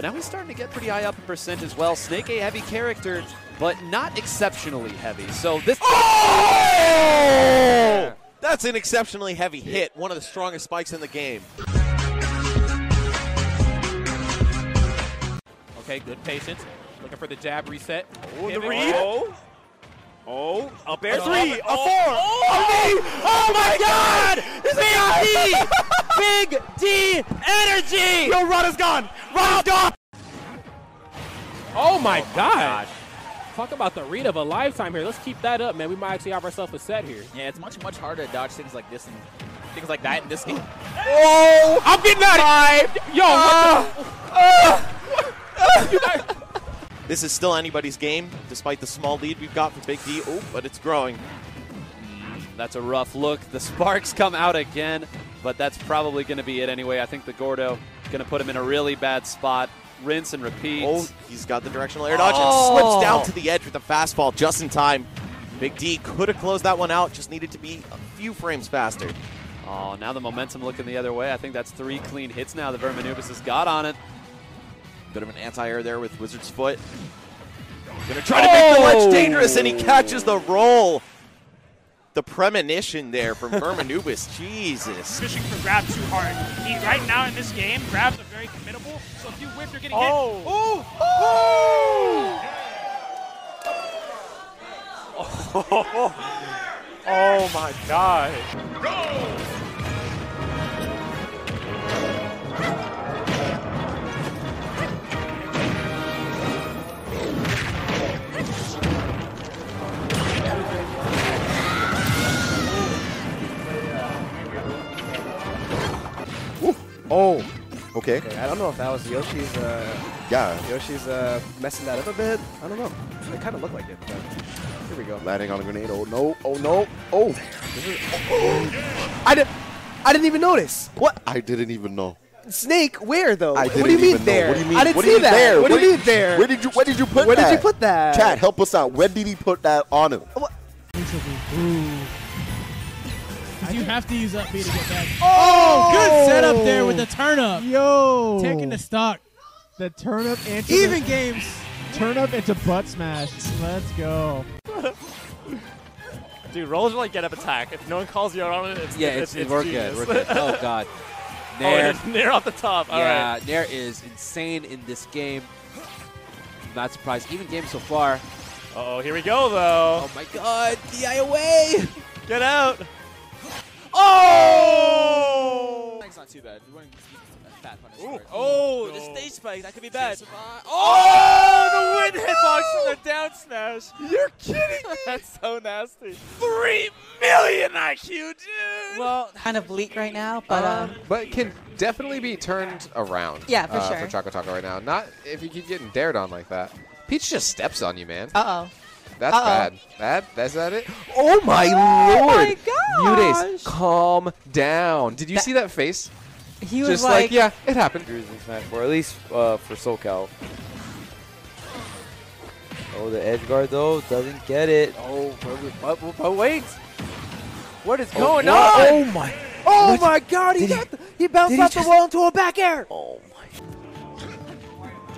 but now he's starting to get pretty high up in percent as well. Snake a heavy character, but not exceptionally heavy. So this. Oh! That's an exceptionally heavy hit. One of the strongest spikes in the game. Okay, good patience. Looking for the jab reset. Oh, the Pivot. read. Oh. Oh, a bear Oh, three, a oh, four, oh, a knee. Oh my God! Big D! Big D energy! Yo, run is gone. Run is gone. Oh my god! Talk about the read of a lifetime here. Let's keep that up, man. We might actually have ourselves a set here. Yeah, it's much, much harder to dodge things like this and things like that in this game. Oh! I'm getting out of here! Yo, what the? Ah. This is still anybody's game, despite the small lead we've got for Big D. Oh, but it's growing. Mm, that's a rough look. The sparks come out again, but that's probably going to be it anyway. I think the Gordo going to put him in a really bad spot. Rinse and repeat. Oh, he's got the directional air dodge Oh. and slips down to the edge with a fastball just in time. Big D could have closed that one out, just needed to be a few frames faster. Oh, now the momentum looking the other way. I think that's three clean hits now. The Vermanubis has got on it. Bit of an anti-air there with Wizard's foot. Gonna try to make the oh. ledge dangerous, and he catches the roll. The premonition there from Vermanubis. Jesus. fishing for grab too hard. He right now in this game, grabs are very committable. So if you whip, you're getting Oh. hit. Oh my god. Oh, okay. Okay, I don't know if that was Yoshi's. Uh, Yeah, Yoshi's uh, messing that up a bit. I don't know. It kind of looked like it. But here we go. landing on a grenade. Oh no! Oh no! Oh, I didn't. I didn't even notice. What I didn't even know. snake? Where though? I what didn't do you mean even know. there? What do you mean? I didn't what see that. There? What do you Where- mean there? Where did you Where did you put Where that? did you put that? Chat, help us out. When did he put that on him? You have to use up B to get back. Oh, oh Good setup there with the turnip. Yo. Taking the stock. the turnip into Even the, games. turnip into butt smash. Let's go. Dude, rolls are like get up attack. If no one calls you out on it, it's Yeah, it's, it's, it's we're genius. good. We're good. Oh god. oh, Nair, it's Nair off the top. All right. yeah, Nair is insane in this game. Not surprised. Even game so far. Oh, here we go though. Oh my god, DI away! Get out. Too bad. We wouldn't use fat punish Ooh. for it. Oh, No. the stage spike. That could be bad. Survive- Oh, the wind hitbox from the down smash. You're kidding me! That's so nasty. Three million IQ, dude. Well, kind of bleak right now, but um, But can definitely be turned around. Yeah, for uh, sure. For Choco Taco right now. Not if you keep getting dared on like that. Peach just steps on you, man. uh oh. That's Uh-oh. bad. That that's that it. Oh my Oh lord! my gosh! Mudes, calm down. Did you That- see that face? He was Just like, like, yeah, it happened. or at least uh, for SoCal. Oh, the edge guard though doesn't get it. Oh, but, but, but wait! What is Oh, going what? on? Oh my! Oh What? my God! He Did he- the, he bounced did he off the wall into a back air. Oh my!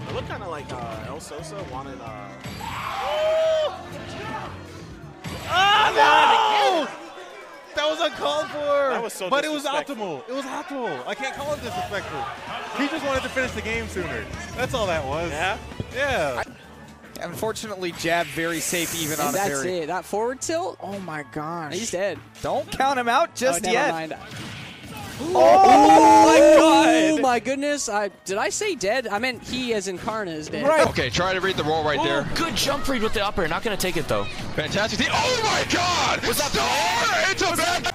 I look kind of like uh, El Sosa wanted. Uh, Ah, no! That was uncalled for. That was so But it was optimal. It was optimal. I can't call it disrespectful. He just wanted to finish the game sooner. That's all that was. Yeah. Yeah. Unfortunately, jab very safe even on And a that's it. That forward tilt. Oh my gosh. He's dead. Don't count him out just oh, never yet. mind. Oh, my God. Oh my goodness! I did I say dead? I meant he as in Karna is dead. Right. Okay, try to read the roll right oh, there. Good jump read with the upper. Not going to take it, though. Fantastic. team. Oh, my God! What's up, Star into back.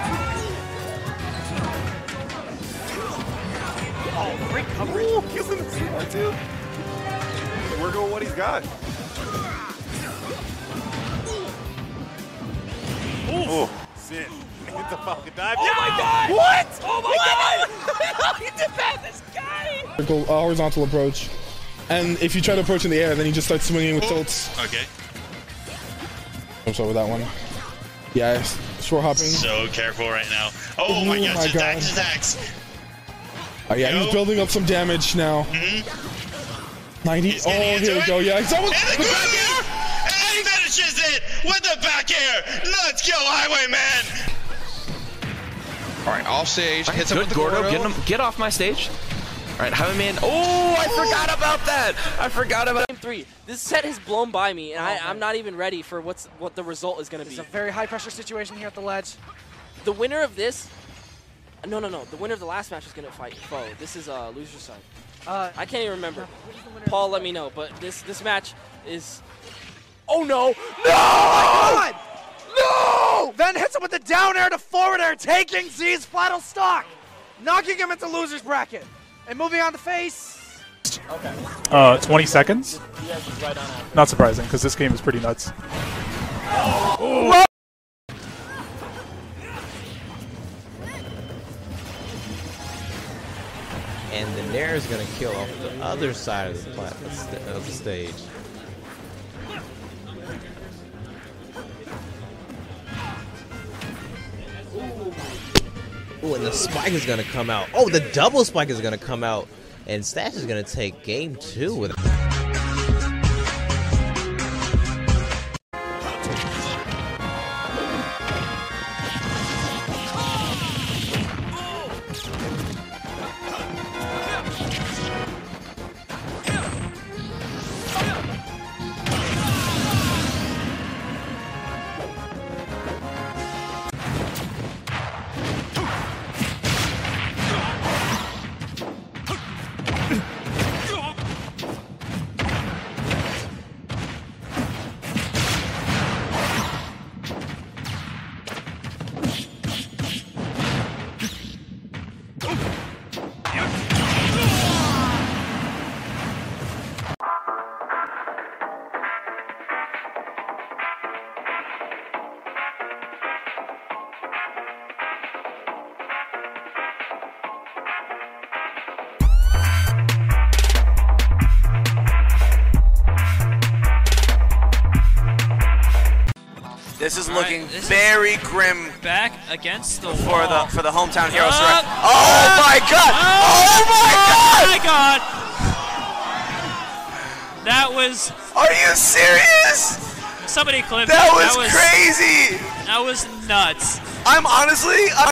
Oh, great coverage. Ooh, killing the super too. We're going what he's got. Ooh. Sit. Hit the Falcon dive. Oh my God! What? Oh my God! you did that, this guy! Vertical, uh, horizontal approach. And if you try to approach in the air, then you just start swinging with tilts. Okay. I'm sorry with that one. Yeah, short hopping. So careful right now. Oh, Oh my gosh, my God. axe, his axe. Uh, yeah, he's building up some damage now. 90. Oh, here we go. Yeah, it's almost. And he finishes it with the back air. Let's go, Highwayman. All right, off stage. Hits him Good with the Gordo. Gordo. Get him. Get off my stage. All right, Highwayman. Oh, I forgot about that. I forgot about. Game three. This set has blown by me, and I, I'm not even ready for what's what the result is going to be. It's a very high pressure situation here at the ledge. The winner of this, no, no, no. The winner of the last match is going to fight Foe. This is uh, loser side. Uh, I can't even remember. Paul, let me know. But this this match is. Oh no! No! Oh my God! No! Then hits him with the down air to forward air, taking Z's final stock, knocking him into loser's bracket, and moving on to face. Okay. Uh, 20 seconds? Not surprising, because this game is pretty nuts. And the Nair is going to kill off the other side of the, plat- of the stage. And the spike is going to come out. Oh, the double spike is going to come out. And Stash is going to take game two with Oof. This is All looking right, this is very grim Back against the for wall. the for the hometown heroes. Up, oh my god! Oh, oh my god! Oh my god! That was. Are you serious? Somebody clip That it. was that was crazy. That was nuts. I'm honestly. I'm